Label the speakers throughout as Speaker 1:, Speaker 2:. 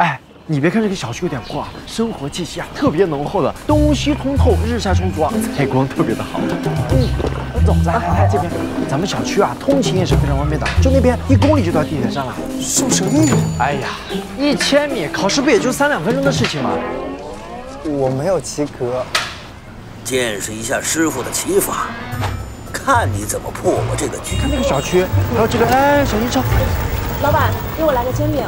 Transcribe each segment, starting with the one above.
Speaker 1: 哎，你别看这个小区有点破啊，生活气息啊特别浓厚的，东西通透，日晒充足啊，采光特别的好。嗯，走，来来来这边，咱们小区啊通勤也是非常方便的，就那边一公里就到地铁站了。
Speaker 2: 瘦身一
Speaker 1: 哎呀，一千米考试不也就三两分钟的事情吗？
Speaker 2: 我没有及格。
Speaker 3: 见识一下师傅的骑法，看你怎么破我这个局。
Speaker 1: 看那个小区，还有这个，哎，小心车。
Speaker 4: 老板，给我来个煎饼，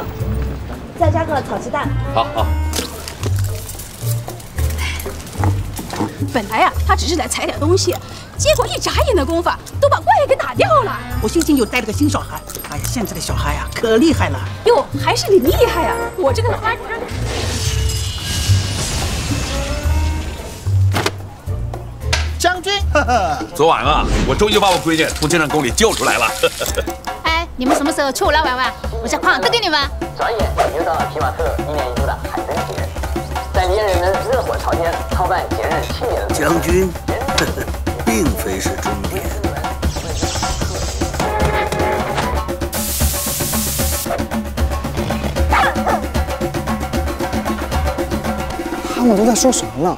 Speaker 4: 再加个炒鸡蛋。
Speaker 5: 好好。
Speaker 6: 本来呀，他只是来采点东西，结果一眨眼的功夫，都把怪给打掉了。
Speaker 7: 我最近又带了个新小孩，哎呀，现在的小孩呀，可厉害了。
Speaker 6: 哟，还是你厉害呀！我这个老妈。
Speaker 7: 将军，
Speaker 5: 昨晚啊，我终于把我闺女从精神宫里救出来了。
Speaker 8: 哎，你们什么时候去我那玩玩？我想矿都给你们。
Speaker 9: 转眼又到了皮马特一年一度的海灯节，在猎人们热火朝天操办节日庆典的
Speaker 3: 将军，并非是终点。
Speaker 2: 他们都在说什么呢？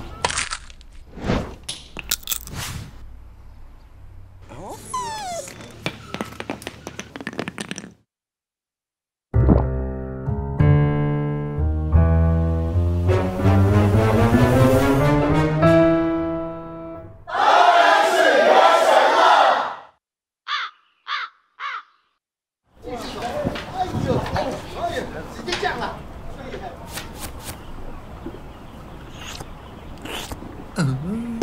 Speaker 2: 像，了，嗯。